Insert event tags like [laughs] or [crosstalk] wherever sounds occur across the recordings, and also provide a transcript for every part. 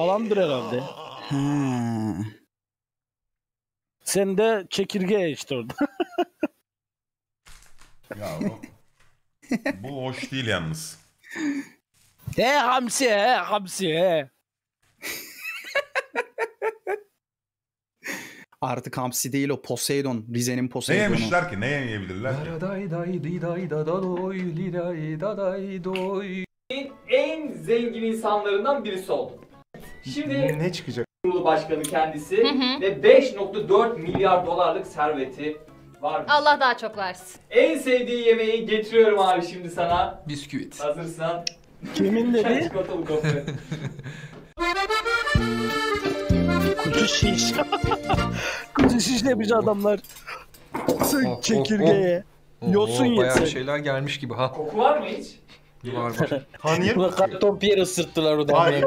falandır herhalde. Ha. Sen de çekirge işte orada. [laughs] Ya bu, bu hoş değil yalnız. he hamsi he hamsi he. [laughs] Artık hamsi değil o Poseidon. Rize'nin Ne Poseidon'u. yemişler ki? Ne yiyebilirler ki? en zengin insanlarından birisi oldu. Şimdi Ne çıkacak? kurulu başkanı kendisi Hı hı. ve 5.4 milyar dolarlık serveti var. Allah daha çok versin. En sevdiği yemeği getiriyorum abi şimdi sana. Bisküvit. Hazırsan. Kimin [laughs] dedi? Çikolatalı gofret. [laughs] Kuzu şiş. [laughs] Kuzu şiş demiş adamlar. Sen Oh, oh, çekirgeye. Yosun Oo, Bayağı şeyler gelmiş gibi ha. Koku var mı hiç? Var var. Ulan karton piyer ısırttılar o Hayır.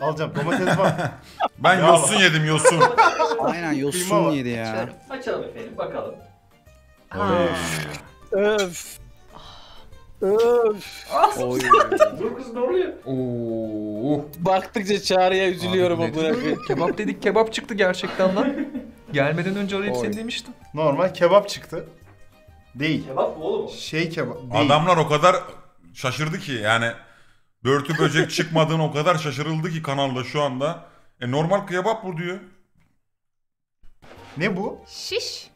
Alacağım. Domates var. [laughs] Ben Ya yosun yedim yosun. [laughs] Aynen Kıyma yosun var. yedi ya. Açalım efendim bakalım. Öf. Öf. Oy. Dur kız ne oluyor? Oo. Baktıkça çağrıya üzülüyorum Abi, amına koyayım. [laughs] Kebap dedik kebap çıktı gerçekten lan. Gelmeden önce arayıp Oy. seni demiştim. Normal kebap çıktı. Değil. Kebap mı oğlum? Şey kebap. Değil. Adamlar o kadar şaşırdı ki yani börtü böcek çıkmadığını o kadar şaşırıldı ki kanalda şu anda. E normal kebap bu diyor. Ne bu? Şiş.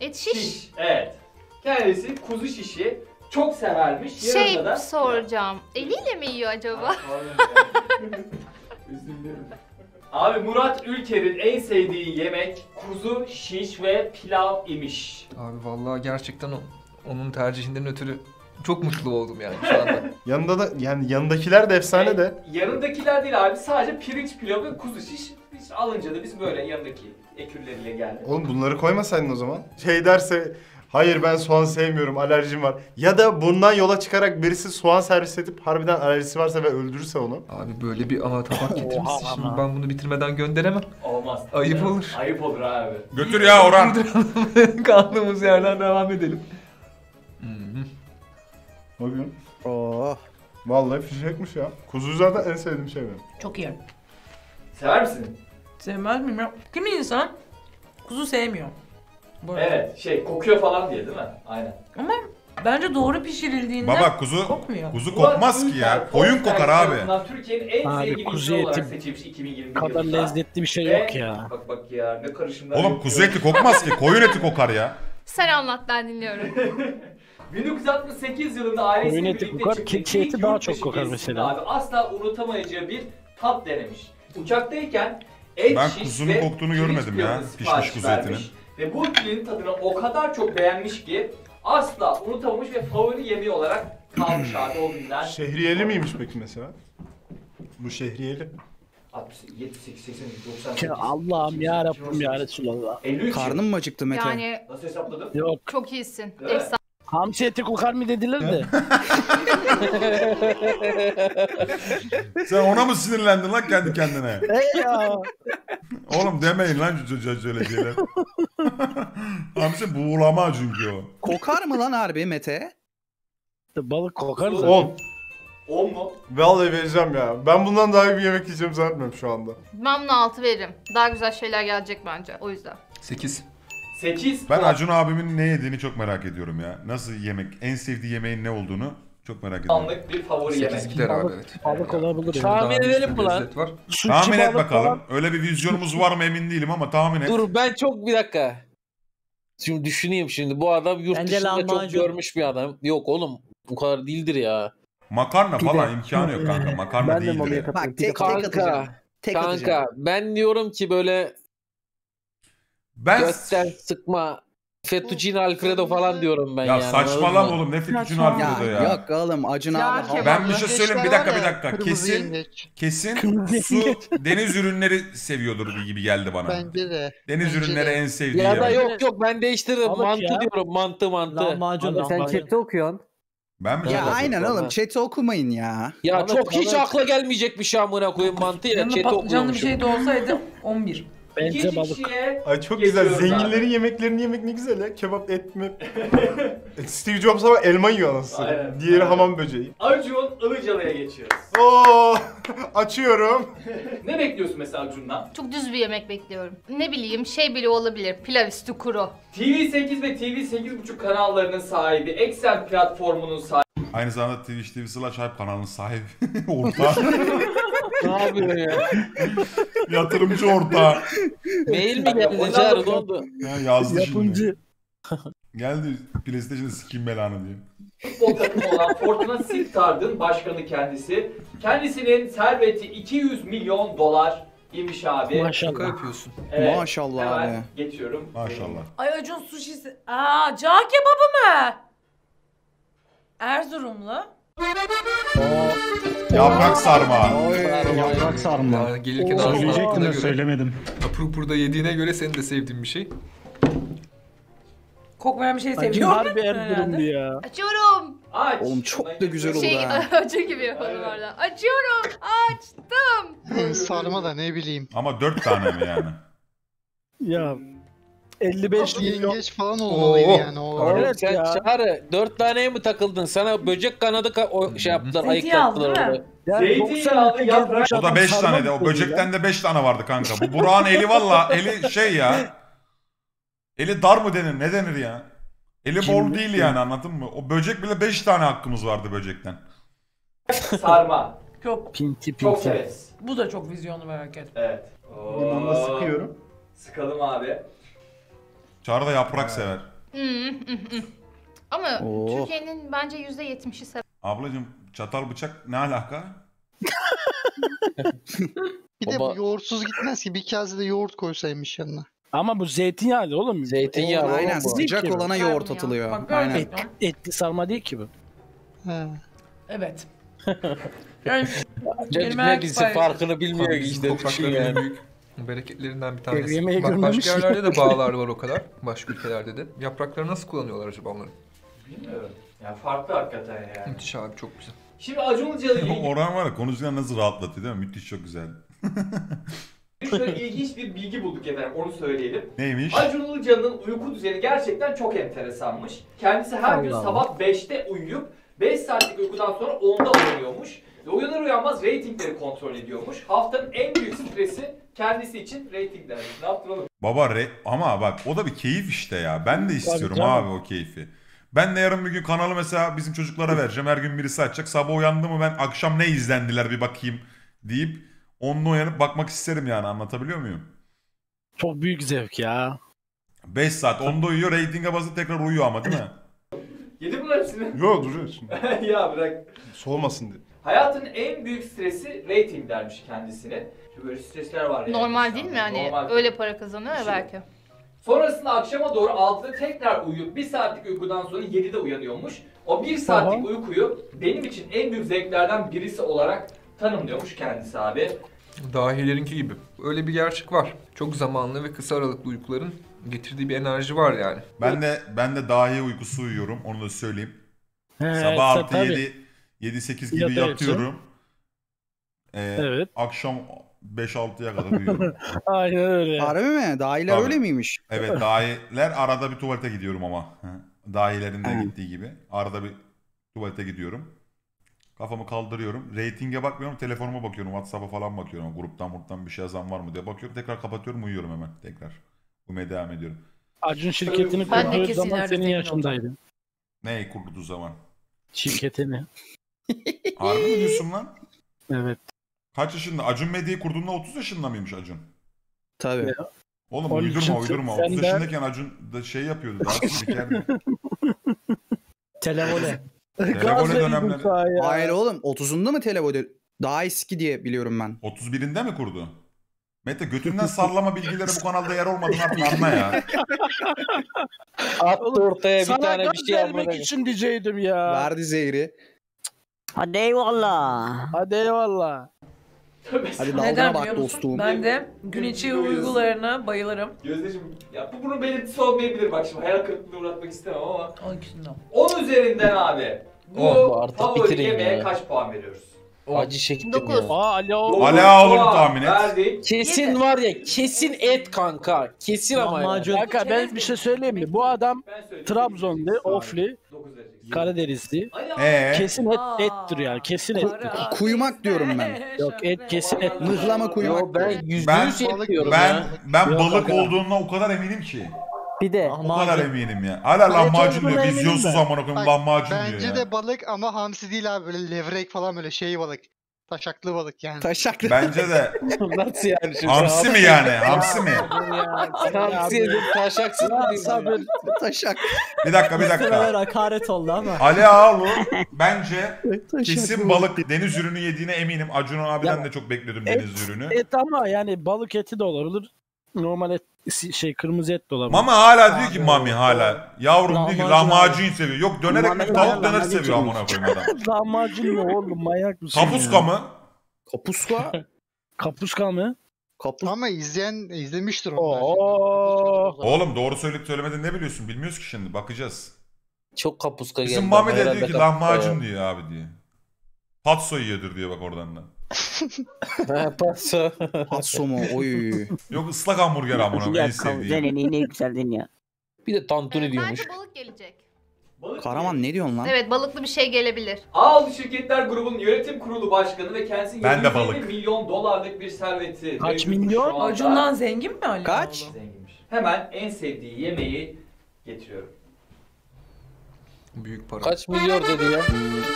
Et şiş. Şiş. Evet. Kendisi kuzu şişi çok severmiş. Şey da... soracağım. Eliyle mi yiyor acaba? [laughs] Özür dilerim. Abi Murat Ülker'in en sevdiği yemek kuzu şiş ve pilav imiş. Abi vallahi gerçekten o, onun tercihinden ötürü çok mutlu oldum yani şu anda. [laughs] Yanında da yani yanındakiler de efsane de. Yanındakiler değil abi sadece pirinç pilavı ve kuzu şiş. Biz alınca da biz böyle yanındaki ekürleriyle geldik. Oğlum bunları koymasaydın o zaman. Şey derse hayır ben soğan sevmiyorum alerjim var. Ya da bundan yola çıkarak birisi soğan servis edip harbiden alerjisi varsa ve öldürürse onu. Abi böyle bir ama tabak getirmişsin Oha şimdi ama. ben bunu bitirmeden gönderemem. Olmaz. Ayıp olur. Ayıp olur abi. Götür ya Orhan. [laughs] Kaldığımız yerden devam edelim. Bakın. Oh. Vallahi fişekmiş ya. Kuzu zaten en sevdiğim şey benim. Çok yerim. Sever misin? Sevmez miyim ya? Kimi insan kuzu sevmiyor. Bu arada. Evet şey kokuyor falan diye değil mi? Aynen. Ama bence doğru pişirildiğinde Baba kuzu kokmuyor. kuzu kokmaz ki ya. Koyun kokar abi. Türkiye'nin en Abi, zengin kuzu olarak eti seçilmiş 2021 kadar yılında. lezzetli bir şey Ve- yok ya. Bak bak ya ne karışımlar Oğlum yapıyor. kuzu eti kokmaz ki. Koyun eti kokar ya. Sen anlat ben dinliyorum. [laughs] 1968 yılında ailesiyle Koyun eti birlikte kokar, çıktığı keçi ilk daha yurt çok dışı kokar gezisinde mesela. Abi asla unutamayacağı bir tat denemiş. Uçaktayken et Ben şiş kuzunun ve koktuğunu pirinç görmedim ya, pilavı pişmiş sipariş kuzu vermiş. etinin. Ve bu ikilinin tadını o kadar çok beğenmiş ki asla unutamamış ve favori yemeği olarak kalmış abi o günden. Şehriyeli miymiş peki mesela? Bu şehriyeli. 67, 80, 98. Ya Allah'ım ya Rabbim ya Resulallah. 53 Karnın mı acıktı Mete? Yani Nasıl hesapladın? Yok. çok iyisin. Değil mi? Efsane. Hamsi eti kokar mı dediler de. [laughs] Sen ona mı sinirlendin lan kendi kendine? Hey ya. Oğlum demeyin lan çocuğa şöyle şeyler. Hamsi buğulama çünkü o. Kokar mı lan harbi Mete? Balık kokar da. 10. 10 mu? Vallahi vereceğim ya. Ben bundan daha iyi bir yemek yiyeceğim zannetmiyorum şu anda. Ben buna 6 veririm. Daha güzel şeyler gelecek bence. O yüzden. 8. 8 Ben Acun abimin ne yediğini çok merak ediyorum ya. Nasıl yemek, en sevdiği yemeğin ne olduğunu çok merak ediyorum. puanlık bir favori 8 yemek. gider abi evet. Balık olabilir ya. Tahmin edelim mi lan? Var. Sushi Tahmin et balık bakalım. falan. Öyle bir vizyonumuz var mı emin değilim ama tahmin et. Dur ben çok bir dakika. Şimdi düşüneyim şimdi. Bu adam yurt Bence dışında çok lahmacun. görmüş bir adam. Yok oğlum bu kadar değildir ya. Makarna Pide. falan imkanı yok kanka. Makarna Ben de değildir malıya ya. katılıyorum. Bak tek tek Kanka, atacağım. Tek atacağım. Kanka ben diyorum ki böyle Ben götten sıkma fettuccine alfredo falan diyorum ben ya yani. saçmalama oğlum ne fettuccine Saçma. Alfredo Ya, ya. yok oğlum Acun Ya abi. kebap. Ben bir şey söyleyeyim bir dakika bir dakika. Kırmızı Kesin yengeç. kesin su deniz ürünleri seviyordur gibi geldi bana. Bence de. Deniz bence ürünleri de. en sevdiği Ya da yemek. yok yok ben değiştiririm. Balık mantı ya. diyorum mantı mantı. Lahmacun Abi sen lahmacun. okuyorsun. Ben mi? Ya aynen oğlum chat'i okumayın ya. Ya Balık, çok hiç balık. akla gelmeyecek bir şey amına koyayım mantı ya. Yanında Chat'i patlıcanlı bir okuyormuşum. şey de olsaydı 11. Bence İkinci balık. kişiye Ay çok güzel. Geçiyoruz Zenginlerin yemeklerini yemek ne güzel ya. Kebap, et mi? E, Steve Jobs ama elma yiyor anasını. Aynen. Diğeri Aynen. hamam böceği. Acun Ilıcalı'ya geçiyoruz. Oo! [laughs] Açıyorum. [laughs] Ne bekliyorsun mesela Acun'dan? Çok düz bir yemek bekliyorum. Ne bileyim şey bile olabilir. Pilav üstü kuru. TV8 ve TV8.5 kanallarının sahibi, Exxen platformunun sahibi, Aynı zamanda Twitch TV Slash Hype kanalının sahibi. [laughs] ortağı. Ne yapıyor ya? Yatırımcı ortağı. Mail mi geldi? Çağrı ne oldu? Ya yazdı şimdi. Yapımcı. Geldi PlayStation'da sikim belanı diye. futbol takımı olan Fortuna Sittard'ın başkanı kendisi. Kendisinin serveti 200 milyon dolar imiş abi. Şaka Maşallah. yapıyorsun. Evet, Maşallah hemen abi. geçiyorum. Maşallah. Ay Acun sushi... Aa cağ kebabı mı? Erzurumlu. Yaprak sarma. Yaprak sarma. Ya gelirken ağzına söyleyecektim attığına de göre, söylemedim. Apurpur'da yediğine göre senin de sevdiğin bir şey. Kokmayan bir şey seviyorum. harbi Erzurumlu ya. Açıyorum. Aç. Oğlum çok da güzel oldu Şey ha. [laughs] acı gibi yapalım orada. Açıyorum. Açtım. Sarma da ne bileyim. Ama dört tane mi yani? Ya 55 milyon. Yengeç falan olmalıydı Oo. yani. O Evet sen ya. Çağrı dört taneye mi takıldın? Sana böcek kanadı ka- o şey yaptılar, ayık Zeytinyağı yaptılar değil mi? orada. Yani Zeytinyağlı 90 yaprak- gezmiş O da adam 5 sarma tane de. O böcekten de 5 tane vardı kanka. Bu Burak'ın eli valla eli şey ya. Eli dar mı denir? Ne denir ya? Eli bol Kimlik değil yani anladın mı? O böcek bile 5 tane hakkımız vardı böcekten. Sarma. Çok. Pinti Çok pinti. Bu da çok vizyonlu merak et. Evet. Limonla sıkıyorum. Sıkalım abi. Çağrı da yaprak sever. Hmm, hmm, hmm. Ama Oo. Türkiye'nin bence %70'i sever. Ablacım çatal bıçak ne alaka? [laughs] bir de Baba- bu yoğurtsuz gitmez ki. Bir kase de yoğurt koysaymış yanına. Ama bu zeytinyağlı oğlum. Zeytinyağı oğlum Aynen bu. sıcak ki. olana yoğurt atılıyor. Bak Aynen. gördün mü? Etli sarma değil ki bu. He. Evet. [laughs] Yani Çocuk ne sayesinde. farkını bilmiyor Bizim işte düşün yani. Bereketlerinden bir tanesi. yemeği Bak, görmemiş. başka yerlerde de [laughs] bağlar var o kadar. Başka ülkelerde de. Yaprakları nasıl kullanıyorlar acaba onları? Bilmiyorum. Ya farklı hakikaten yani. Müthiş abi çok güzel. Şimdi Acun Ilıcalı ile ilgili Orhan var ya konuşurken nasıl rahatlatıyor değil mi? Müthiş çok güzel. şöyle ilginç bir bilgi bulduk efendim. Onu söyleyelim. Neymiş? Acun Ilıcalı'nın uyku düzeni gerçekten çok enteresanmış. Kendisi her gün Allah. sabah 5'te uyuyup 5 saatlik uykudan sonra 10'da uyanıyormuş. Ve uyanır uyanmaz reytingleri kontrol ediyormuş. Haftanın en büyük stresi kendisi için reytinglermiş. Ne yaptın oğlum? Baba re- ama bak o da bir keyif işte ya. Ben de istiyorum canım. abi o keyfi. Ben de yarın bir gün kanalı mesela bizim çocuklara vereceğim. Her gün birisi açacak. Sabah uyandı mı ben akşam ne izlendiler bir bakayım deyip onunla uyanıp bakmak isterim yani anlatabiliyor muyum? Çok büyük zevk ya. 5 saat onda uyuyor reytinge basıp tekrar uyuyor ama değil mi? Yedi bunlar hepsini. Yo duruyor şimdi. [laughs] ya bırak. Soğumasın diye. Hayatın en büyük stresi rating dermiş kendisine. Çünkü böyle stresler var yani. Normal değil mi yani? Normal. Öyle para kazanıyor ya Şimdi- belki. Sonrasında akşama doğru 6'da tekrar uyuyup 1 saatlik uykudan sonra 7'de uyanıyormuş. O 1 saatlik Aha. uykuyu benim için en büyük zevklerden birisi olarak tanımlıyormuş kendisi abi. Dahilerinki gibi. Öyle bir gerçek var. Çok zamanlı ve kısa aralıklı uykuların getirdiği bir enerji var yani. Ben de ben de dahi uykusu uyuyorum onu da söyleyeyim. He, Sabah sen 6 tabii. 7 7 8 gibi yatıyorum. Ee, Evet. Akşam 5-6'ya kadar uyuyorum. [laughs] Aynen öyle. Harbi mi? Dahiler Tabii. öyle miymiş? Evet dahiler arada bir tuvalete gidiyorum ama. Hı. Dahilerin de gittiği gibi. Arada bir tuvalete gidiyorum. Kafamı kaldırıyorum. Ratinge bakmıyorum. Telefonuma bakıyorum. Whatsapp'a falan bakıyorum. Gruptan gruptan bir şey yazan var mı diye bakıyorum. Tekrar kapatıyorum uyuyorum hemen. Tekrar. Uyumaya devam ediyorum. Acun şirketini Ben de kurduğu kesin zaman senin zengin yaşındaydın. Ne kurduğu zaman? Şirketini. Harbi mi diyorsun lan? Evet. Kaç yaşında? Acun Medya'yı kurduğunda 30 yaşında mıymış Acun? Tabii. Oğlum Onun uydurma için uydurma. sen 30 de- yaşındayken Acun da şey yapıyordu. Daha [laughs] spikerdi. Televole. Televole dönemleri. Hayır oğlum 30'unda mı televode? Daha eski diye biliyorum ben. 31'inde mi kurdu? Mete götünden sallama bilgileri bu kanalda yer olmadığını artık [laughs] anla ya. Attı ortaya bir Sana tane gaz bir şey vermek almadan. için diyeceydim ya. Verdi zehri. Hadi eyvallah. Hadi eyvallah. Hadi dalgana Neden bak dostum. Ben de gün içi uygularına bayılırım. Gözdeciğim ya bu bunun belirtisi olmayabilir bak şimdi hayal kırıklığına uğratmak istemem ama O ikisinden. 10 üzerinden abi. Bu Oh, artık favori yemeğe ya. kaç puan veriyoruz? Acı çektim Dokuz. ya. Aa alo. Ala oğlum puan tahmin et. Verdik. Kesin var ya kesin et kanka. Kesin ama ya. Lahmacun. Kanka ben bir şey söyleyeyim mi? Bu adam Ben söyleyeyim. Trabzonlu, Ofli, Dokuz vereceksin. Karadenizli. Hadi Ee, Kesin et, ettir yani. Kesin ettir. Kuyumak diyorum ben. [laughs] Yok et kesin et. Mıhlama kuyumak. Yo ben yüzde Ben- yüz et diyorum ben ya. ben Yok balık kanka. olduğundan o kadar eminim ki. Bir de O kadar eminim ya. Hala Ben lahmacun olduğuna diyor. eminim Vizyonsuz de. amına koyayım Bak, lahmacun diyor Bence ya. de balık ama hamsi değil abi böyle levrek falan böyle şey balık. Taşaklı balık yani. Taşaklı. Bence de [laughs] Nasıl yani şimdi? hamsi mi yani? Hamsi mi? [laughs] Hamsi mı diyeyim sana? sabır. Taşak. Bir dakika bir dakika. hakaret oldu ama. Ali Ağaoğlu bence [laughs] kesin balık deniz ürünü yediğine eminim. Acun abiden Ya, de çok bekliyordum deniz ürünü. Et ama yani balık eti de olur. Normal et şey kırmızı et de olabilir. Mama hala diyor ki Mami hala. Yavrum diyor ki Lahmacun lahmacun seviyor. Yok döner ekmek Mami tavuk hala döner lahmacun seviyor amına koyayım adam. [laughs] Lahmacun ne oğlum manyak mısın? Kapuska ya? mı? Kapuska. [laughs] Kapuska mı? Kapus. Ama izleyen izlemiştir onlar. Oo. Oğlum doğru söyleyip söylemedin ne biliyorsun? Bilmiyoruz ki şimdi bakacağız. Çok kapuska geldi. Bizim Mami de diyor ki lahmacun diyor abi diyor. Patso yiyordur diyor bak oradan da. Paso. Passo mu? Oy. Yok ıslak hamburger amına en sevdiğim. ne yükseldin ya. Bir de tantuni diyormuş. Bence balık gelecek. Balık Karaman ne diyorsun lan? Evet balıklı bir şey gelebilir. Ağlı Şirketler Grubu'nun yönetim kurulu başkanı ve kendisi Ben de 750 balık. milyon dolarlık bir serveti. Kaç milyon? Acun'dan zengin mi Ali? Kaç? Zenginmiş. Hemen en sevdiği yemeği getiriyorum. Büyük para. Kaç milyon dedi ya?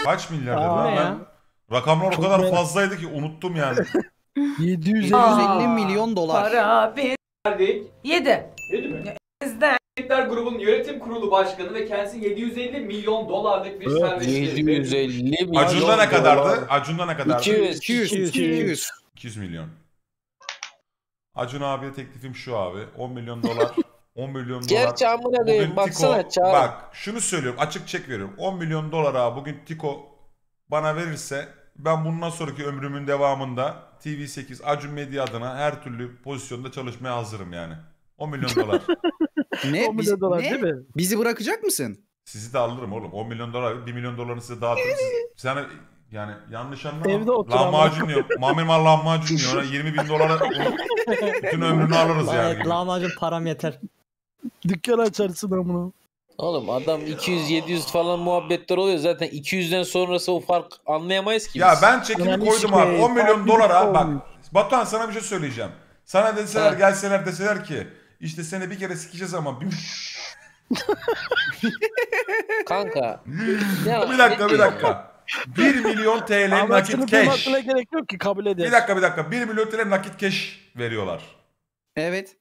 Kaç milyar dedi lan ne ben? ya? Rakamlar o Çok kadar merak- fazlaydı ki unuttum yani. [laughs] 750 750 milyon dolar. Para bir. Verdik. Yedi. Değil mi? Bizden. Şirketler Grubu'nun yönetim kurulu başkanı ve kendisi 750 milyon dolarlık bir Evet, serveti. 750 milyon Acun'da ne dolar. kadardı? Acun'da ne kadardı? 200. 200. 200. 200 milyon. Acun abiye teklifim şu abi. 10 milyon dolar. [laughs] 10 milyon dolar. Gerçi amına koyayım baksana Tiko, çağır. bak şunu söylüyorum açık çek veriyorum. 10 milyon dolar abi bugün Tiko bana verirse ben bundan sonraki ömrümün devamında TV8 Acun Medya adına her türlü pozisyonda çalışmaya hazırım yani. 10 milyon [laughs] dolar. Ne? 10 Biz- milyon dolar ne? değil mi? Bizi bırakacak mısın? Sizi de alırım oğlum. 10 milyon dolar 1 milyon dolarını size dağıtırım. [laughs] Siz- Sana yani yanlış anlama. Evde otur lahmacun diyor. Mami mal lahmacun diyor. Ona 20 bin dolara bütün ömrünü alırız yani. lahmacun param yeter. Dükkan açarsın amına. Oğlum adam 200-700 falan muhabbetler oluyor. Zaten 200'den sonrası o fark anlayamayız ki Ya biz. ben çekimi Yani koydum şey, abi. 10 milyon farklı dolara bak. Batuhan sana bir şey söyleyeceğim. Sana deseler Ha. gelseler deseler ki işte seni bir kere sikeceğiz ama bir, Kanka. [laughs] Ya, bir dakika ne bir dakika. 1 milyon TL Ama nakit cash. gerek yok ki kabul eder. Bir dakika bir dakika. 1 milyon TL nakit cash veriyorlar. Evet.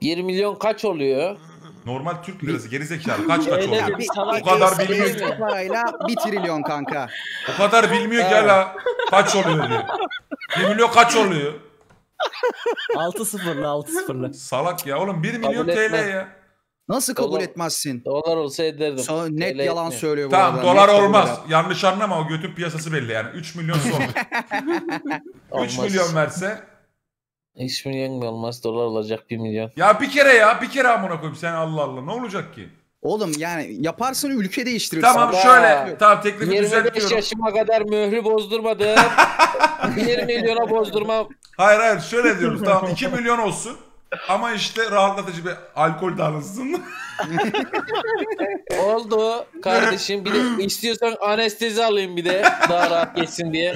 20 milyon kaç oluyor? Normal Türk lirası gerizekalı kaç kaç Öyle oluyor? bir salak O kadar bilmiyor. Eski parayla 1 trilyon kanka. O kadar bilmiyor ki hala kaç oluyor diyor. 1 milyon kaç oluyor? 6 sıfırlı 6 sıfırlı. Salak ya oğlum 1 milyon Kabul TL etmez. ya. Nasıl kabul Dolar- etmezsin? Dolar olsa ederdim. Sana net TL yalan etmiyor. söylüyor bu Tamam arada. dolar Net kabul olmaz. eder. Yanlış anlama o götün piyasası belli yani. 3 milyon son. [laughs] 3 Olmaz. milyon verse 3 milyon mu olmaz dolar olacak 1 milyon. Ya bir kere ya bir kere amına koyayım sen Allah Allah ne olacak ki? Oğlum yani yaparsın ülke değiştirirsin. Tamam Baba. şöyle tamam teklifi 25 düzeltiyorum. yaşıma kadar mührü bozdurmadım. [laughs] 1 milyona bozdurmam. Hayır hayır şöyle diyoruz tamam 2 milyon olsun. Ama işte rahatlatıcı bir alkol de alınsın. [laughs] Oldu kardeşim. Bir de istiyorsan anestezi alayım bir de daha rahat geçsin diye.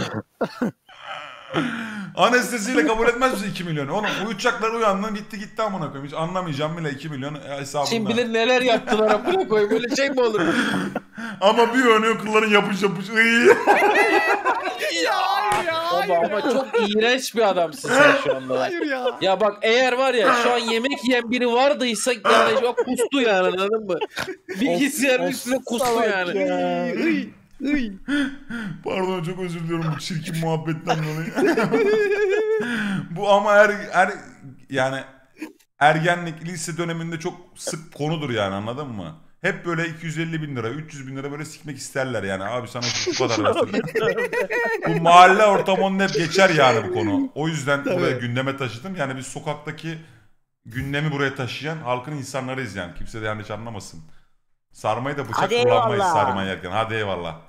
[laughs] Anesteziyle kabul etmez misin 2 milyonu? Oğlum uyutacaklar uyandın gitti gitti amına koyayım. Hiç anlamayacağım bile 2 milyon hesabında. Şimdi bilir neler yaptılar amına koyayım. Böyle şey mi olur? Ama bir önü kılların yapış yapış. Iy. Baba ama çok iğrenç bir adamsın sen şu anda. Hayır ya. Ya bak eğer var ya şu an yemek yiyen biri vardıysa yani kustu yani anladın mı? Bilgisayarın üstüne kustu yani. Pardon çok özür diliyorum bu çirkin muhabbetten dolayı. [laughs] bu ama her, her yani ergenlik lise döneminde çok sık konudur yani anladın mı? Hep böyle 250 bin lira, 300 bin lira böyle sikmek isterler yani. Abi sana şu şu kadar versin. bu mahalle ortamında hep geçer yani bu konu. O yüzden buraya gündeme taşıdım. Yani biz sokaktaki gündemi buraya taşıyan halkın insanlarıyız yani. Kimse de yanlış anlamasın. Sarmayı da bıçak Hadi kullanmayız eyvallah. sarma yerken. Hadi eyvallah.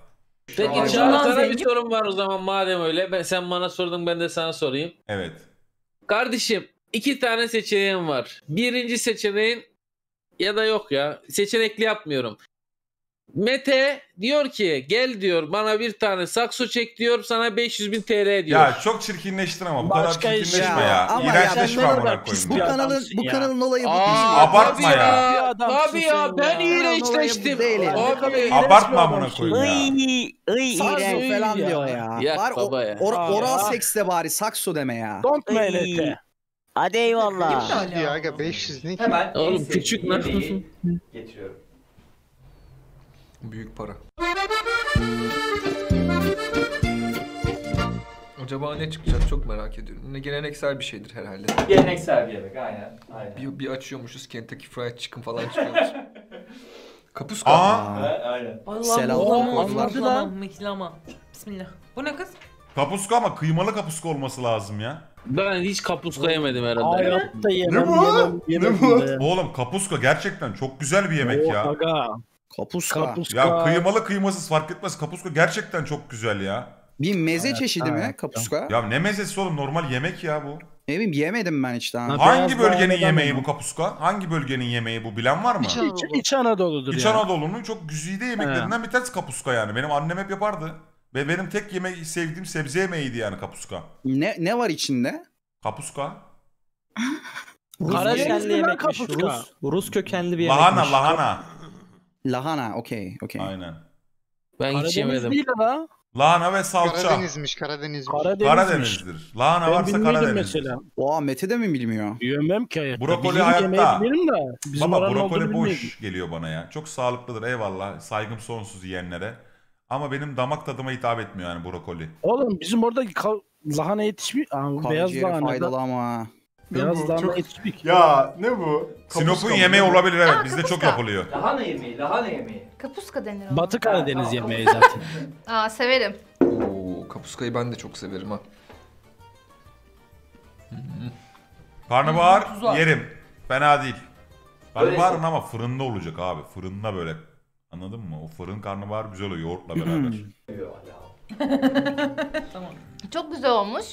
Peki Bundan sana bir zengin. sorum var o zaman madem öyle. Ben, sen bana sordun ben de sana sorayım. Evet. Kardeşim iki tane seçeneğim var. Birinci seçeneğin ya da yok ya seçenekli yapmıyorum. Mete diyor ki gel diyor bana bir tane sakso çek diyor sana 500 bin TL diyor. Ya çok çirkinleştin ama bu Başka kadar iş çirkinleşme ya. ya. Ama ya İğrençleşme sen ne amına kadar pis koyayım Bu ya. kanalın bu ya. kanalın olayı bu Aa, değil. Abartma ya. Sen ya ben ya. iğrençleştim. Ya. Abi. Abartma amına koyayım ya. Iy, iy, Sakso iğrenç falan ya. diyor ya. Var ya. or- Aa, oral ya. sekste bari sakso deme ya. Don't MLT. Hadi eyvallah. İptal Ya aga 500 ne ki? Hemen en Oğlum, küçük yemeği getiriyorum. Büyük para. Acaba ne çıkacak çok merak ediyorum. Yine geleneksel bir şeydir herhalde. Geleneksel bir yemek aynen. aynen. Bir, bir açıyormuşuz Kentucky Fried Chicken falan [laughs] çıkıyormuş. Kapuska. Aa, Ha, aynen. Allah Selam koydular. mıhlama, mıhlama. Bismillah. Bu ne kız? kapuska ama kıymalı kapuska olması lazım ya. Ben hiç kapuska yemedim herhalde. Hayatta yemem Ne bu? yemem yemem. Ne bu? Oğlum kapuska gerçekten çok güzel bir yemek Oo, ya. Aga. Kapuska. Kapuska. Ya kıymalı kıymasız fark etmez. Kapuska gerçekten çok güzel ya. Bir meze Evet, çeşidi mi evet. kapuska? Ya ne mezesi oğlum normal yemek ya bu. Ne bileyim yemedim ben hiç daha. Ha, Hangi bölgenin yemeği bu kapuska? Hangi bölgenin yemeği bu bilen var mı? İç İç, İç Anadolu'dur İç ya. Anadolu'nun çok güzide yemeklerinden bir tanesi kapuska yani. Benim annem hep yapardı. Ve benim tek yemeği sevdiğim sebze yemeğiydi yani kapuska. Ne ne var içinde? Kapuska. Rus Karadenizli kökenli yemekmiş. Rus, Rus kökenli bir Lahana yemekmiş. lahana. Lahana okey okey. Aynen. Ben hiç Karadeniz yemedim. değil la. Lahana ve salça. Karadenizmiş Karadenizmiş. Karadenizmiş. Karadeniz'dir. Lahana Ben varsa Karadeniz. mesela. Oha Mete de mi bilmiyor? Yemem ki hayatta. Brokoli Bizim hayatta. bilirim de. Bizim Baba oranın brokoli olduğunu boş geliyor bana ya. Çok sağlıklıdır eyvallah. Saygım sonsuz yiyenlere. Ama benim damak tadıma hitap etmiyor yani brokoli. Oğlum bizim orada ka- lahana yetişmiyor. Aa, beyaz Karaciğere lahana. faydalı da- ama. Bu? lahana Çok- yetişmiyor. Ya ne bu? Sinop'un yemeği olabilir evet. Aa, Bizde çok kapuska. yapılıyor. Lahana yemeği, lahana yemeği. Kapuska denir ona. Batı Karadeniz yemeği zaten. [laughs] Aa severim. Oo, kapuskayı ben de çok severim ha. Karnabahar yerim. Fena değil. Karnabaharın ama fırında olacak abi. Fırında böyle. Anladın mı? O fırın karnabahar güzel oluyor yoğurtla beraber. [laughs] Tamam. Çok güzel olmuş.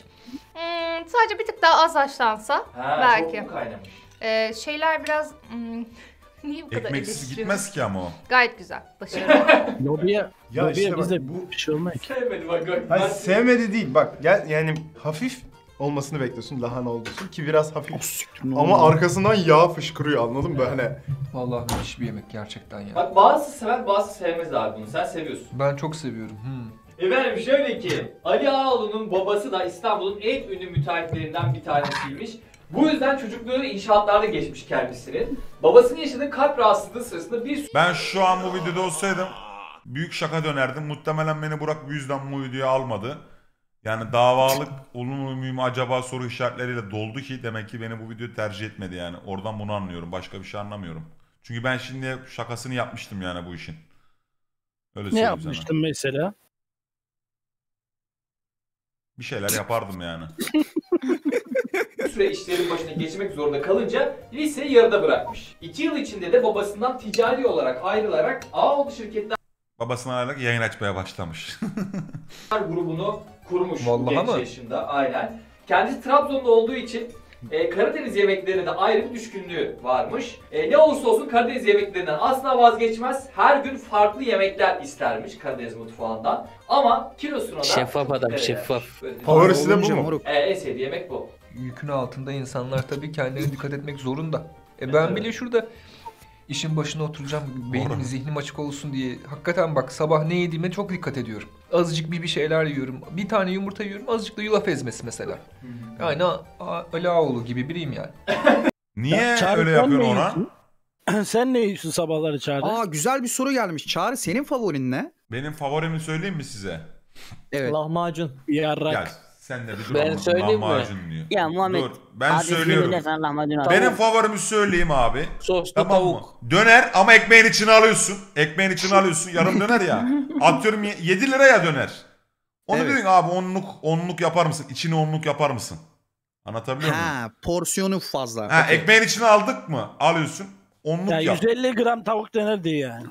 Hmm, sadece bir tık daha az haşlansa Ha, belki. çok mu kaynamış? Ee, şeyler biraz hmm, [laughs] niye bu kadar Ekmeksiz gitmez ki ama o. Gayet güzel. Başarılı. [laughs] Lobiye, Ya lobiye işte bize bu- bir şey. Sevmedim bak. bak. Hayır Ben- sevmedi değil bak gel yani hafif olmasını bekliyorsun lahana olduğu için ki biraz hafif. Ama arkasından yağ fışkırıyor anladın mı böyle? Vallahi müthiş bir yemek gerçekten ya. Bak bazı sever bazı sevmez abi bunu. Sen seviyorsun. Ben çok seviyorum. Hmm. Efendim şöyle ki Ali Ağaoğlu'nun babası da İstanbul'un en ünlü müteahhitlerinden bir tanesiymiş. Bu yüzden çocukluğu inşaatlarda geçmiş kendisinin. Babasının yaşadığı kalp rahatsızlığı sırasında bir Ben şu an bu videoda olsaydım büyük şaka dönerdim. Muhtemelen beni Burak bu yüzden bu videoya almadı. Yani davalık olur muyum acaba soru işaretleriyle doldu ki demek ki beni bu videoyu tercih etmedi yani. Oradan bunu anlıyorum. Başka bir şey anlamıyorum. Çünkü ben şimdi şakasını yapmıştım yani bu işin. Öyle Ne söyleyeyim yapmıştın mesela? Bir şeyler yapardım yani. [laughs] süre işlerin başına geçmek zorunda kalınca liseyi yarıda bırakmış. İki yıl içinde de babasından ticari olarak ayrılarak Ağaoğlu şirketler Babasına alarak yayın açmaya başlamış. [laughs] grubunu kurmuş Vallahi genç mi? yaşında aynen. Kendisi Trabzon'da olduğu için e, Karadeniz yemeklerine de ayrı bir düşkünlüğü varmış. E, ne olursa olsun Karadeniz yemeklerinden asla vazgeçmez. Her gün farklı yemekler istermiş Karadeniz mutfağından. Ama kilosuna da Şeffaf adam, şeffaf. Favorisi de bu mu? E, en sevdiği yemek bu. Yükün altında insanlar tabii kendilerine dikkat etmek zorunda. E ben Evet. bile şurada işin başına oturacağım, beynim, zihnim açık olsun diye. Hakikaten bak sabah ne yediğime çok dikkat ediyorum. Azıcık bir bir şeyler yiyorum. Bir tane yumurta yiyorum, azıcık da yulaf ezmesi mesela. Yani A- A- Ali Ağaoğlu gibi biriyim yani. [laughs] Niye Çağrı, öyle sen yapıyorsun ne ona? yiyorsun? [clears throat] Sen ne yiyorsun sabahları Çağrı? Aa güzel bir soru gelmiş. Çağrı senin favorin ne? Benim favorimi söyleyeyim mi size? Evet. Lahmacun. Yarrak. Gel sen de bir dur Ben ama söyleyeyim mi? diyor. Ya Muhammed, Dur ben Abi söylüyorum. sana lahmacun al. Benim favorimi söyleyeyim abi. Soslu Tamam mı? tavuk. Döner ama ekmeğin içine alıyorsun. Ekmeğin içine alıyorsun. Yarım döner ya. [laughs] Atıyorum ye- 7 liraya döner. Onu Evet. dedin abi onluk onluk yapar mısın? İçine onluk yapar mısın? Anlatabiliyor muyum? Ha porsiyonu fazla. Ha, Okey. ekmeğin içine aldık mı? Alıyorsun. Onluk Ya yap. 150 gram tavuk denir diye yani.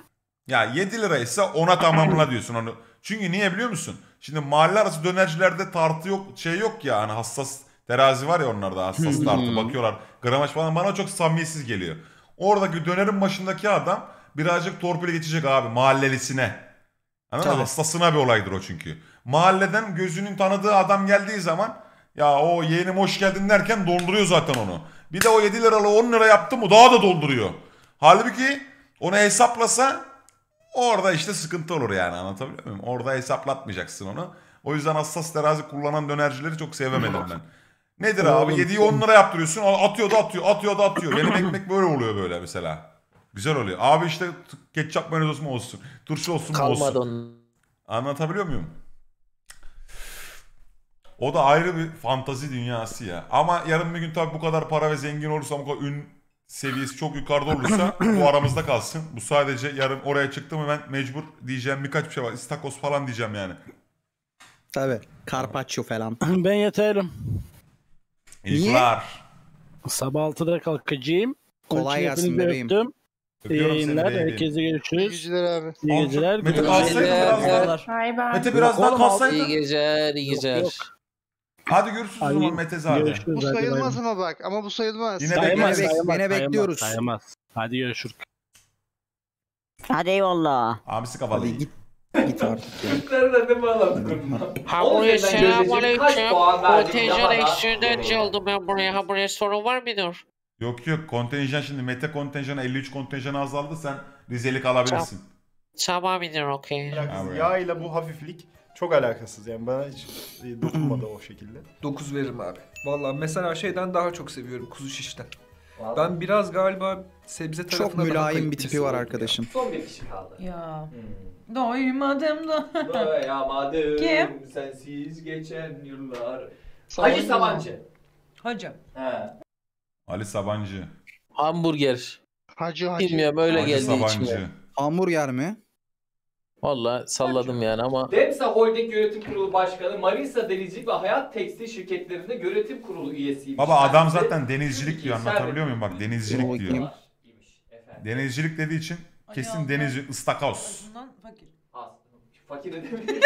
Ya 7 liraysa ona tamamla [clears throat] diyorsun onu. Çünkü niye biliyor musun? Şimdi mahalle arası dönercilerde tartı yok şey yok ya hani hassas terazi var ya onlarda hassas tartı bakıyorlar. Gramaj falan bana çok samimiyetsiz geliyor. Oradaki dönerin başındaki adam birazcık torpili geçecek abi mahallelisine. Anladın mı? Tabii. Hassasına bir olaydır o çünkü. Mahalleden gözünün tanıdığı adam geldiği zaman ya o yeğenim hoş geldin derken dolduruyor zaten onu. Bir de o 7 liralı 10 lira yaptı mı daha da dolduruyor. Halbuki onu hesaplasa orada işte sıkıntı olur yani anlatabiliyor muyum? Orada hesaplatmayacaksın onu. O yüzden hassas terazi kullanan dönercileri çok sevemedim ben. Nedir abi? Oğlum, 7'yi 10 lira yaptırıyorsun. Atıyor da atıyor, atıyor da atıyor. Benim ekmek böyle oluyor böyle mesela. Güzel oluyor. Abi işte ketçap mayonez mu olsun? Turşu olsun mu olsun? Kalmadı onun. Anlatabiliyor muyum? O da ayrı bir fantazi dünyası ya. Ama yarın bir gün tabii bu kadar para ve zengin olursam bu kadar ün seviyesi çok yukarıda olursa bu [clears throat] aramızda kalsın. Bu sadece yarın oraya çıktım mı ben mecbur diyeceğim birkaç bir şey var. İstakoz falan diyeceğim yani. Tabii. Carpaccio falan. [clears throat] Ben yeterim. İlkler. Sabah 6'da kalkacağım. Kolay gelsin bebeğim. öptüm. İyi yayınlar. Herkese İyi görüşürüz. geceler abi. İyi geceler. Mete kalsaydın biraz daha. Bay bay. Mete biraz daha kalsaydın. İyi geceler, iyi geceler. yok. Hadi görüşürüz o Hadi zaman Mete. Görüşürüz. Bu hadi bay sayılmaz bay. ama bak ama bu sayılmaz. Yine Sayılmaz, bekleriz. Yine sayılmaz, bekliyoruz. Sayılmaz. Hadi görüşürüz. Hadi eyvallah. Abisi kafalı. Hadi git. Git artık ya. [laughs] Ne bağladı kurma. Ha puan buraya verdik selamünaleyküm. daha Kontenjan da? eksiğinden çaldım ben buraya. Ha buraya sorun var mıdır? Yok yok kontenjan şimdi Mete kontenjanı 53 kontenjanı azaldı sen Rizelik alabilirsin. Tamam midir okey. Alakasız. Abi. Yağ ile bu hafiflik çok alakasız yani bana hiç [clears throat] dokunmadı o şekilde. 9 veririm abi. Vallahi mesela şeyden daha çok seviyorum kuzu şişten. Vallahi. Ben biraz galiba sebze tarafına Çok mülayim bir tipi var oldum ya. arkadaşım. Son bir kişi kaldı. Ya. Hmm. Doymadım da. Doyamadım Kim? sensiz geçen yıllar. Sabancı Hacı? Sabancı. Hocam. He. Ali Sabancı. Hamburger. Hacı hacı. Bilmiyorum öyle Ali geldi Sabancı. içime. Hamburger mi? Valla salladım yani ama Demsa Holding Yönetim Kurulu Başkanı, Marisa Denizcilik ve Hayat Tekstil şirketlerinde yönetim kurulu üyesiymiş. Baba adam zaten denizcilik diyor anlatabiliyor muyum? Bak denizcilik diyor. Denizcilik dediği için kesin denizci ıstakoz. Fakir. Fakir edemeyiz.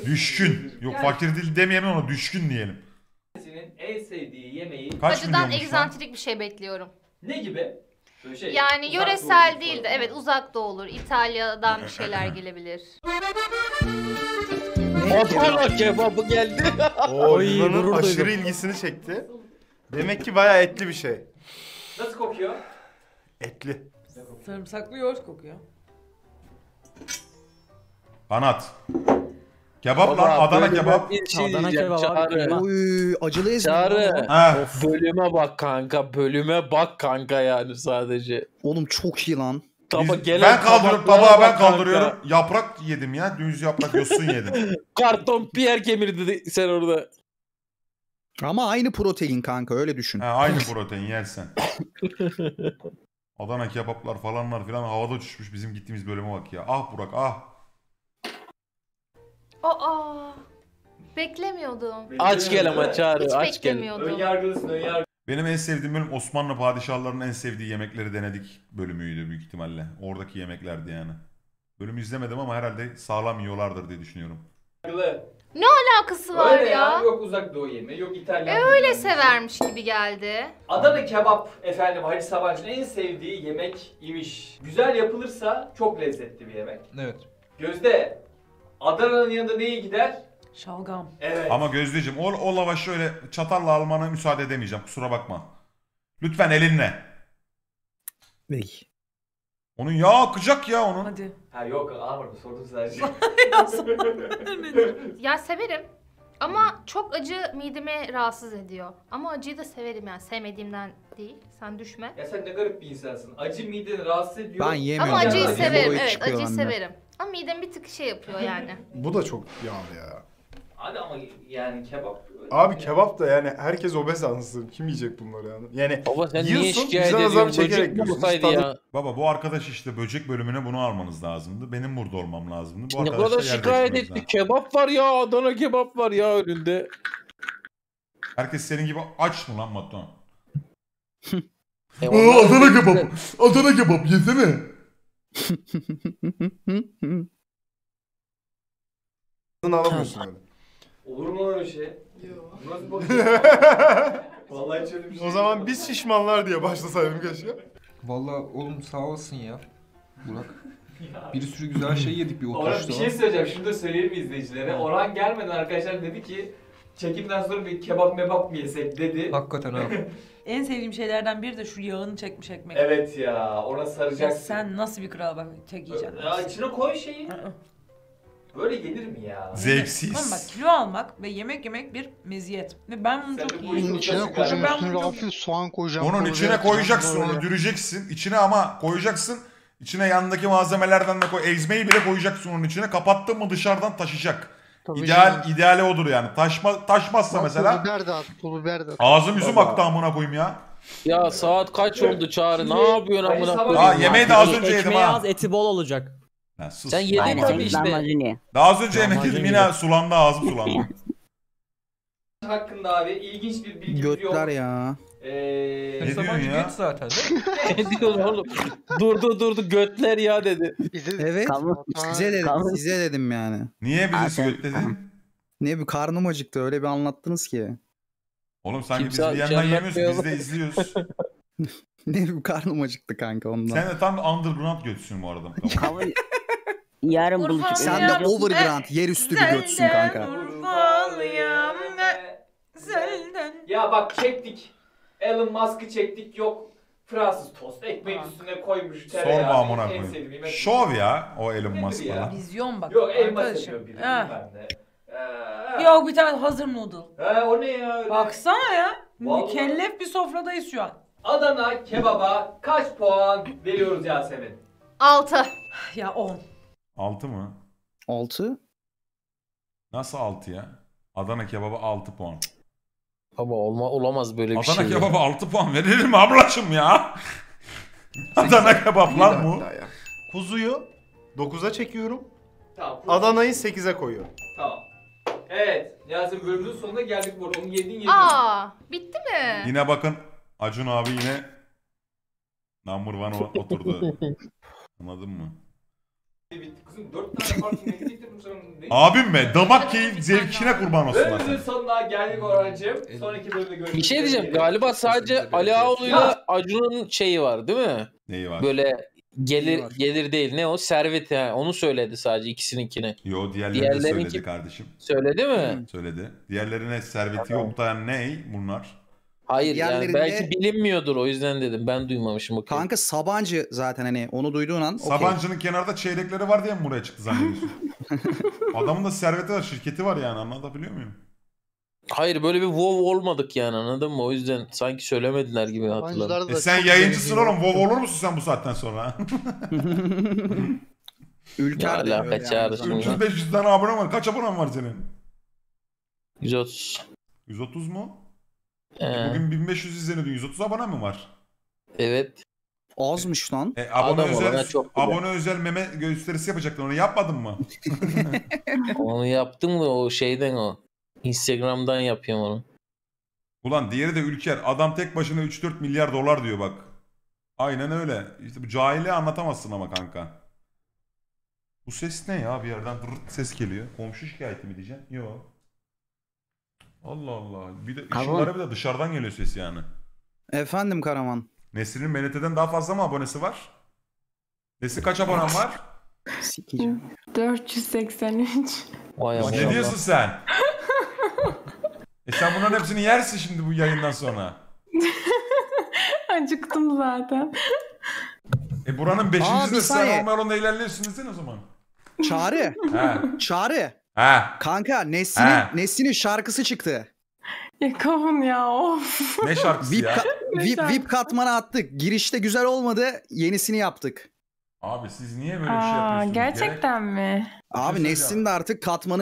[laughs] Düşkün. Yok Yani- fakir değil demeyelim ona düşkün diyelim. Kendisinin en sevdiği yemeği Kaç Acıdan milyonmuş lan? egzantrik bir şey bekliyorum. ne gibi? Böyle şey, Yani yöresel doğu değil de evet uzak da olur. İtalya'dan bir şeyler [laughs] gelebilir. Adana kebabı geldi. [laughs] Oy, gurur aşırı duydum. ilgisini çekti. Demek ki bayağı etli bir şey. Nasıl kokuyor? Etli. Sarımsaklı yoğurt kokuyor. Kanat. Kebap Baba, lan Adana kebap. Bir şey Adana kebap Çağrı. Oy acılı ezme. Çağrı. Ha. Bölüme bak kanka. Bölüme bak kanka yani sadece. Oğlum çok iyi lan. Taba gelen ben kaldırıyorum tabağı ben kanka. kaldırıyorum. Yaprak yedim ya. Düz yaprak yosun yedim. [laughs] Karton Pierre kemirdi sen orada. Ama aynı protein kanka öyle düşün. Ha, aynı protein yersen. [laughs] Adana kebaplar falanlar filan havada uçuşmuş bizim gittiğimiz bölüme bak ya. Ah Burak ah. Aa, beklemiyordum. Aç gel ama Çağrı Hiç aç gel. beklemiyordum. Önyargılısın önyargılısın. Benim en sevdiğim bölüm Osmanlı padişahlarının en sevdiği yemekleri denedik bölümüydü büyük ihtimalle. Oradaki yemeklerdi yani. Bölümü izlemedim ama herhalde sağlam yiyorlardır diye düşünüyorum. Ne alakası var Öyle ya. ya? Yok uzak doğu yemeği, yok İtalyan. E öyle ne. severmiş gibi geldi. Adana kebap efendim Hacı Sabancı'nın en sevdiği yemek imiş. Güzel yapılırsa çok lezzetli bir yemek. Evet. Gözde Adana'nın yanında neye gider? Şalgam. Evet. Ama Gözdeciğim o, o lavaşı öyle çatalla almana müsaade edemeyeceğim kusura bakma. Lütfen elinle. Bey. Onun yağı akacak ya onun. Hadi. Ha yok almadım sordum sadece. [laughs] Ya severim. Ama çok acı midemi rahatsız ediyor. Ama acıyı da severim yani sevmediğimden değil. Sen düşme. ya sen ne garip bir insansın. Acı mideni rahatsız ediyor. Ben yemiyorum. Ama acıyı ya. severim. Evet çıkıyor acıyı bende. severim. Ama midem bir tık şey yapıyor yani. [laughs] Bu da çok yağlı ya. Hadi ama yani kebap. Abi kebap da yani herkes obez ansın. Kim yiyecek bunları yani? Yani Baba sen niye Yiyorsun, şikayet azabı ediyorsun? çekerek Böcek mi yiyorsun. olsaydı tadı- ya? Baba bu arkadaş işte böcek bölümüne bunu almanız lazımdı. Benim burada olmam lazımdı. Bu Ne arkadaşla kadar yer şikayet değiştirmemiz etti. Kebap var ya. Adana kebap var ya önünde. Herkes senin gibi aç mı lan Batuhan? [laughs] E onlar- Adana kebap yesene. Tadını alamıyorsun öyle. Olur mu öyle şey? Nasıl bakıyor? [laughs] Vallahi hiç öyle bir şey O zaman yok. biz şişmanlar diye başlasaydım keşke. Vallahi oğlum sağ olasın ya. Burak. Bir sürü güzel şey yedik bir Orhan oturuşta. bir şey söyleyeceğim. Şunu da söyleyelim izleyicilere. Orhan gelmeden arkadaşlar dedi ki çekimden sonra bir kebap mebap mı yesek dedi. Hakikaten abi. [laughs] En sevdiğim şeylerden biri de şu yağını çekmiş ekmek. Evet ya ona Ya saracaksın. sen nasıl bir kral bak tek yiyeceksin. Ya içine koy şeyi. Böyle gelir mi ya? Tamam bak Zevksiz. kilo almak ve yemek yemek bir meziyet. Ve ben bunu Sen çok bu iyi Bunun içine koyacağım Ben üstüne bunu- hafif soğan koyacağım. Onun kuru içine biber koyacaksın onu düreceksin. İçine ama koyacaksın. İçine yanındaki malzemelerden de koy. Ezmeyi bile koyacaksın onun içine. Kapattın mı dışarıdan taşıyacak. Tabii İdeal canım. ideali odur yani. Taşma taşmazsa Bak, mesela biber de at, pul biber de at. ağzım yüzüm aktı amına koyayım ya. Ya saat kaç oldu Çağrı? Ne yapıyorsun amına koyayım? Aa yemeği de az önce yedim Ekmeği ha. az eti bol olacak. Lan sus. Sen yedin Aynen. tabii işte. Lahmacun Daha az önce yemek yedim yine sulandı ağzım sulandı. [laughs] hakkında abi ilginç bir bilgimiz Götler yok. ya. Ee, Ne diyorsun Sabancı ya? göt zaten değil mi? [laughs] Ne diyorsun oğlum? Durdu durdu götler ya dedi. İzledik. Evet. Kalın. Size dedim, Kalın. size dedim yani. Niye bizi Zaten- söyledi? Ne bir karnım acıktı öyle bir anlattınız ki. Oğlum sanki Kimse biz bir yandan cennet yemiyoruz biz de izliyoruz. [laughs] Ne bir karnım acıktı kanka ondan. Sen de tam underground götsün bu arada. [laughs] Yarın Urfa buluşup Sen de overground yerüstü bir götsün kanka. Senden. Ya bak çektik. Elon Musk'ı çektik yok. Fransız tost ekmeğin üstüne koymuş tereyağı. Sorma amına En koyayım. sevdiğim yemek. Şov ya o Elon Nedir Musk ya? falan. Vizyon bak. Yok elma seviyor biri Ha. bilmem ne. Ee, Yok bir tane hazır noodle. He o ne ya öyle? Baksana ya. Vallahi. Mükellef bir sofradayız şu an. Adana kebaba kaç puan veriyoruz Yasemin? 6. Ya 10. 6 mı? 6. Nasıl 6 ya? Adana kebabı 6 puan. Ama olma, olamaz böyle bir Adana şey. ya. kebabı 6 puan verilir mi ablacım ya? Adana kebap lan bu. Kuzuyu 9'a çekiyorum. Tamam. Adana'yı 8'e koyuyorum. Tamam. Evet. Yasemin bölümünün sonuna geldik bu arada. Onu yedin yedin. Aa, bitti mi? Yine bakın Acun abi yine number one oturdu. [laughs] Anladın mı? Bitti kızım. Dört tane? [laughs] Abim be damak keyif zevkine kurban olsun Bölümümüzün sonuna geldik Orhan'cığım. Sonraki bölümde görüşmek Bir şey diyeceğim. Galiba sadece Ali Ağaoğlu'yla Acun'un şeyi var değil mi? Neyi var? Böyle gelir gelir değil. Ne o? Servet yani. Onu söyledi sadece ikisininkini. Yo diğerleri de Diğerlerinki- söyledi kardeşim. Söyledi mi? Söyledi. Diğerlerine serveti yok da ne bunlar? Hayır yani belki bilinmiyordur o yüzden dedim. Ben duymamışım o Kanka Sabancı zaten hani onu duyduğun an okey. Sabancı'nın kenarda çeyrekleri var diye mi buraya çıktı zannediyorsun? [laughs] Adamın da serveti var, şirketi var yani anlatabiliyor muyum? Hayır böyle bir wow olmadık yani anladın mı? O yüzden sanki söylemediler gibi hatırladım. E sen yayıncısın oğlum, WoW olur musun sen bu saatten sonra? [laughs] Ülker de Ne alaka öyle çağrı yani. şimdi? 300-500 tane abone var. Kaç abonen var senin? 130. 130 mu? Ee, Bugün 1500 izleniyordun. 130 abone mi var? evet. Azmış lan. E, abone Adam özel çok abone özel meme gösterisi yapacaktın. Onu yapmadın mı? [laughs] Onu yaptım mı o şeyden o. Instagram'dan yapıyorum onu. Ulan diğeri de Ülker. Adam tek başına 3-4 milyar dolar diyor bak. Aynen öyle. İşte bu cahili anlatamazsın ama kanka. Bu ses ne ya bir yerden ses geliyor. Komşu şikayeti mi diyeceksin? Yok. Allah Allah. Bir de ışınlara bir de dışarıdan geliyor ses yani. Efendim Karaman. Nesrin'in Menete'den daha fazla mı abonesi var? Nesrin kaç abonen var? [laughs] Sikeceğim. 483. Vay ne maşallah. diyorsun sen? [laughs] e sen bunların hepsini yersin şimdi bu yayından sonra. [laughs] Acıktım zaten. E buranın Aa, beşinci bir de sen saniye. olma yolunda ilerliyorsun desene o zaman. Çağrı. He. Çağrı. He. Kanka Nesli'nin He. Nesli'nin şarkısı çıktı. Ya kavun ya of. Ne şarkısı VIP, ya? ka- VIP, VIP katmana attık. Girişte güzel olmadı. Yenisini yaptık. Abi siz niye böyle bir şey Aa, yapıyorsunuz? gerçekten mi? Abi. Nesli'nin de artık katmanı